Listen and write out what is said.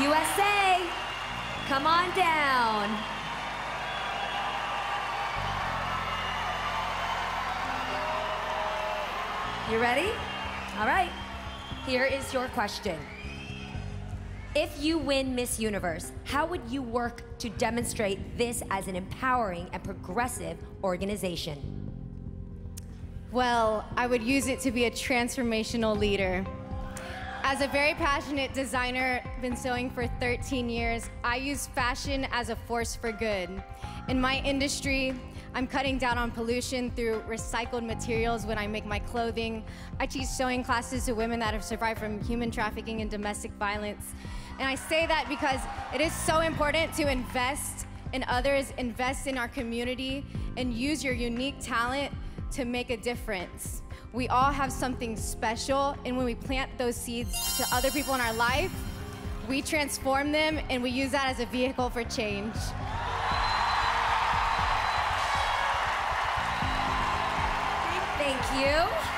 USA, come on down. You ready? All right. Here is your question. If you win Miss Universe, how would you work to demonstrate this as an empowering and progressive organization? Well, I would use it to be a transformational leader. As a very passionate designer, been sewing for 13 years, I use fashion as a force for good. In my industry, I'm cutting down on pollution through recycled materials when I make my clothing. I teach sewing classes to women that have survived from human trafficking and domestic violence. And I say that because it is so important to invest in others, invest in our community, and use your unique talent to make a difference. We all have something special, and when we plant those seeds to other people in our life, we transform them and we use that as a vehicle for change. Thank you.